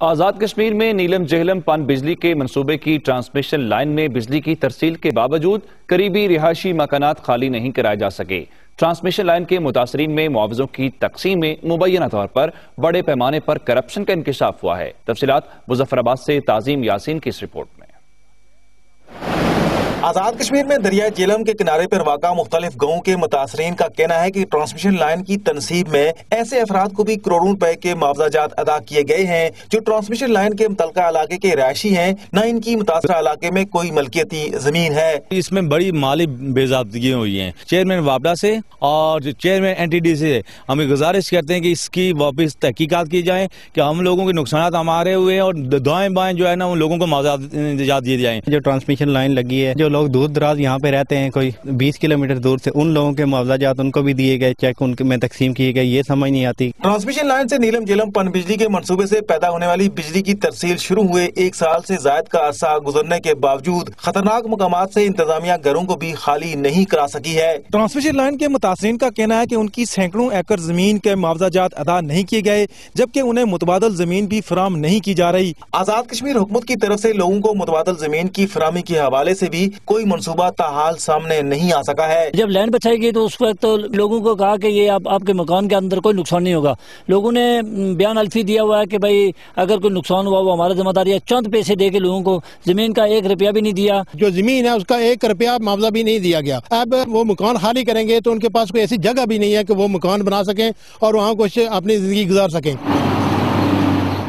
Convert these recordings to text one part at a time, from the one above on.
آزاد کشمیر میں نیلم جہلم پن بجلی کے منصوبے کی ٹرانسمیشن لائن میں بجلی کی ترسیل کے باوجود قریبی رہائشی مکانات خالی نہیں کرائے جا سکے۔ ٹرانسمیشن لائن کے متاثرین میں معاوضوں کی تقسیم میں مبینہ طور پر بڑے پیمانے پر کرپشن کا انکشاف ہوا ہے۔ تفصیلات مظفر آباد سے تعظیم یاسین کی اس رپورٹ میں۔ آزاد کشمیر میں دریائے جیلم کے کنارے پر واقع مختلف گاؤں کے متاثرین کا کہنا ہے کہ ٹرانسمیشن لائن کی تنصیب میں ایسے افراد کو بھی کروڑوں روپے کے معاوضہ جات ادا کیے گئے ہیں جو ٹرانسمیشن لائن کے متعلقہ علاقے کے رہائشی ہیں نہ ان کی متاثرہ علاقے میں کوئی ملکیتی زمین ہے۔ اس میں بڑی مالی بے ضابطگی ہوئی ہیں۔ چیئرمین وابڈا سے اور چیئرمین این ٹی ڈی سے ہمیں گزارش کرتے ہیں کہ اس کی واپس تحقیقات کی جائیں کہ ہم لوگوں کے نقصانات ہمارے ہوئے ہیں اور دعائیں بائیں جو ہے نا ان لوگوں کو معاوضہ جات دیے جائیں۔ جو ٹرانسمیشن لائن لگی ہے جو لوگ دور دراز یہاں پہ رہتے ہیں کوئی بیس کلومیٹر دور سے ان لوگوں کے معاوضہ جات ان کو بھی دیے گئے چیک ان میں تقسیم کیے گئے یہ سمجھ نہیں آتی۔ ٹرانسمیشن لائن سے نیلم جیلم پن بجلی کے منصوبے سے پیدا ہونے والی بجلی کی ترسیل شروع ہوئے۔ ایک سال سے زائد کا عرصہ گزرنے کے باوجود خطرناک مقامات سے انتظامیہ گھروں کو بھی خالی نہیں کرا سکی ہے۔ ٹرانسمیشن لائن کے متاثرین کا کہنا ہے کہ ان کی سینکڑوں ایکڑ زمین کے معاوضہ جات ادا نہیں کیے گئے جبکہ انہیں متبادل زمین بھی فراہم نہیں کی جا رہی۔ آزاد کشمیر حکومت کی طرف سے لوگوں کو متبادل زمین کی فراہمی کے حوالے سے بھی کوئی منصوبہ تاحال سامنے نہیں آ سکا ہے۔ جب لینڈ بچائی گئی تو اس وقت تو لوگوں کو کہا کہ یہ آپ کے مکان کے اندر کوئی نقصان نہیں ہوگا۔ لوگوں نے بیان الفی دیا ہوا ہے کہ بھائی اگر کوئی نقصان ہوا وہ ہمارا ذمہ داری ہے چند پیسے دے کے لوگوں کو زمین کا ایک روپیہ بھی نہیں دیا۔ جو زمین ہے اس کا ایک روپیہ معاوضہ بھی نہیں دیا گیا۔ اب وہ مکان خالی کریں گے تو ان کے پاس کوئی ایسی جگہ بھی نہیں ہے کہ وہ مکان بنا سکیں اور وہاں کچھ اپنی زندگی گزار سکیں۔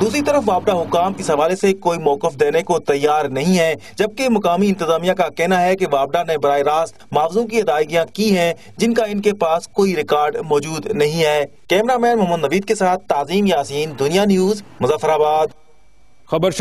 دوسری طرف وابڈا حکام اس حوالے سے کوئی موقف دینے کو تیار نہیں ہے، جبکہ مقامی انتظامیہ کا کہنا ہے کہ وابڈا نے براہ راست معاوضوں کی ادائیگیاں کی ہیں، جن کا ان کے پاس کوئی ریکارڈ موجود نہیں ہے۔ کیمرہ مین محمد نوید کے ساتھ تعظیم یاسین، دنیا نیوز مظفر آباد خبر